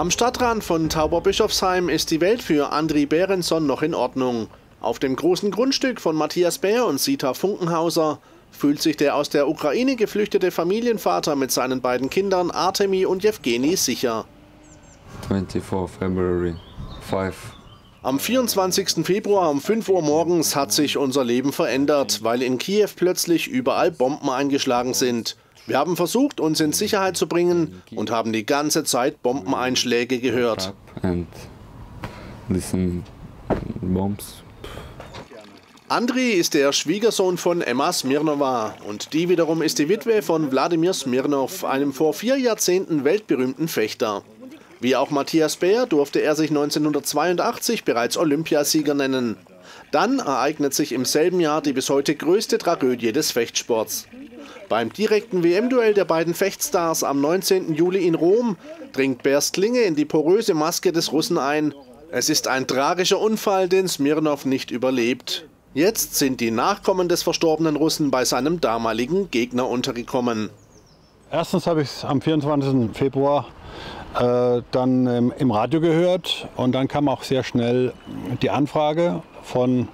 Am Stadtrand von Tauberbischofsheim ist die Welt für Andri Behrenson noch in Ordnung. Auf dem großen Grundstück von Matthias Bär und Sita Funkenhauser fühlt sich der aus der Ukraine geflüchtete Familienvater mit seinen beiden Kindern Artemi und Jewgeni sicher. 24 February, 5. Am 24. Februar um 5 Uhr morgens hat sich unser Leben verändert, weil in Kiew plötzlich überall Bomben eingeschlagen sind. Wir haben versucht, uns in Sicherheit zu bringen und haben die ganze Zeit Bombeneinschläge gehört. Andri ist der Schwiegersohn von Emma Smirnova und die wiederum ist die Witwe von Wladimir Smirnov, einem vor vier Jahrzehnten weltberühmten Fechter. Wie auch Matthias Bär durfte er sich 1982 bereits Olympiasieger nennen. Dann ereignet sich im selben Jahr die bis heute größte Tragödie des Fechtsports. Beim direkten WM-Duell der beiden Fechtstars am 19. Juli in Rom dringt Bärs Klinge in die poröse Maske des Russen ein. Es ist ein tragischer Unfall, den Smirnov nicht überlebt. Jetzt sind die Nachkommen des verstorbenen Russen bei seinem damaligen Gegner untergekommen. Erstens habe ich es am 24. Februar äh, dann ähm, im Radio gehört und dann kam auch sehr schnell die Anfrage von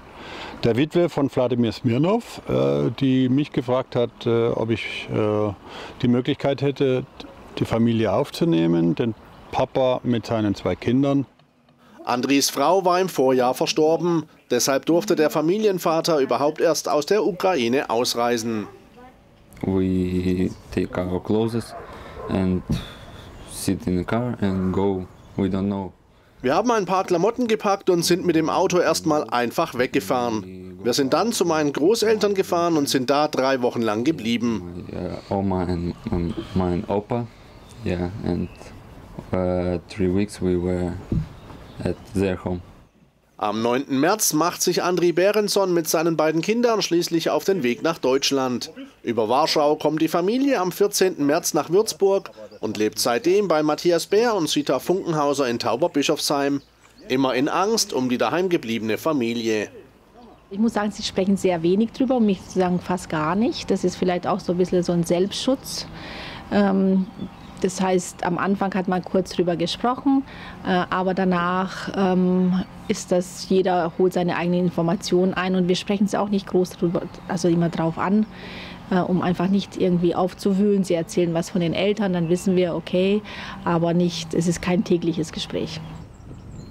der Witwe von Wladimir Smirnov, äh, die mich gefragt hat, äh, ob ich äh, die Möglichkeit hätte, die Familie aufzunehmen, den Papa mit seinen zwei Kindern. Andris Frau war im Vorjahr verstorben. Deshalb durfte der Familienvater überhaupt erst aus der Ukraine ausreisen. We take our clothes and sit in the car and go. We don't know. Wir haben ein paar Klamotten gepackt und sind mit dem Auto erstmal einfach weggefahren. Wir sind dann zu meinen Großeltern gefahren und sind da drei Wochen lang geblieben. Oma and um, mein Opa. Yeah, and uh, three weeks we were at their home. Am 9. März macht sich Andri Behrenson mit seinen beiden Kindern schließlich auf den Weg nach Deutschland. Über Warschau kommt die Familie am 14. März nach Würzburg und lebt seitdem bei Matthias Bär und Sita Funkenhauser in Tauberbischofsheim. Immer in Angst um die daheimgebliebene Familie. Ich muss sagen, sie sprechen sehr wenig drüber, um nicht zu sagen fast gar nicht. Das ist vielleicht auch so ein bisschen so ein Selbstschutz. Ähm, das heißt, am Anfang hat man kurz drüber gesprochen, äh, aber danach ähm, ist das, jeder holt seine eigenen Informationen ein und wir sprechen es auch nicht groß drüber, also immer drauf an, äh, um einfach nicht irgendwie aufzuwühlen. Sie erzählen was von den Eltern, dann wissen wir, okay, aber nicht, es ist kein tägliches Gespräch.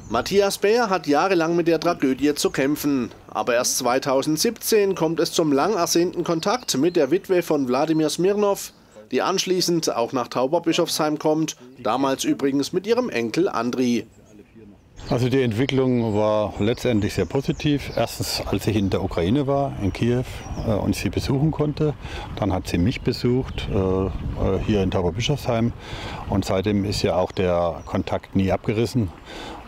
Matthias Bär hat jahrelang mit der Tragödie zu kämpfen. Aber erst 2017 kommt es zum lang ersehnten Kontakt mit der Witwe von Wladimir Smirnov, die anschließend auch nach Tauberbischofsheim kommt, damals übrigens mit ihrem Enkel Andri. Also die Entwicklung war letztendlich sehr positiv. Erstens, als ich in der Ukraine war, in Kiew, äh, und sie besuchen konnte. Dann hat sie mich besucht, äh, äh hier in Tauberbischofsheim. Und seitdem ist ja auch der Kontakt nie abgerissen.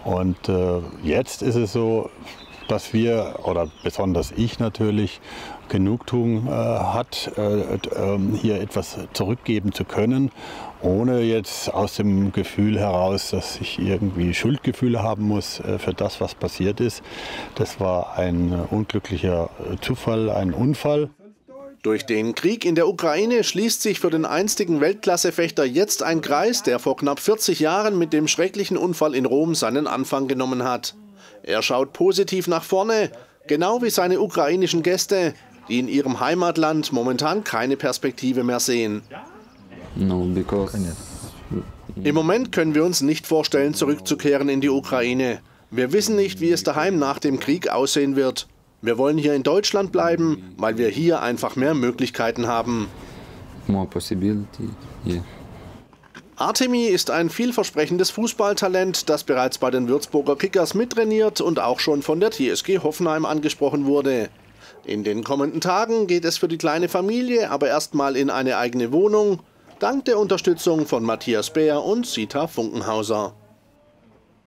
Und äh, jetzt ist es so, dass wir, oder besonders ich natürlich, Genugtuung äh, hat, äh, ähm, hier etwas zurückgeben zu können, ohne jetzt aus dem Gefühl heraus, dass ich irgendwie Schuldgefühle haben muss äh, für das, was passiert ist. Das war ein unglücklicher Zufall, ein Unfall. Durch den Krieg in der Ukraine schließt sich für den einstigen Weltklassefechter jetzt ein Kreis, der vor knapp 40 Jahren mit dem schrecklichen Unfall in Rom seinen Anfang genommen hat. Er schaut positiv nach vorne, genau wie seine ukrainischen Gäste, die in ihrem Heimatland momentan keine Perspektive mehr sehen. No, because Im Moment können wir uns nicht vorstellen, zurückzukehren in die Ukraine. Wir wissen nicht, wie es daheim nach dem Krieg aussehen wird. Wir wollen hier in Deutschland bleiben, weil wir hier einfach mehr Möglichkeiten haben. more possibility. Yeah. Artemi ist ein vielversprechendes Fußballtalent, das bereits bei den Würzburger Kickers mittrainiert und auch schon von der TSG Hoffenheim angesprochen wurde. In den kommenden Tagen geht es für die kleine Familie aber erstmal in eine eigene Wohnung, dank der Unterstützung von Matthias Bär und Sita Funkenhauser.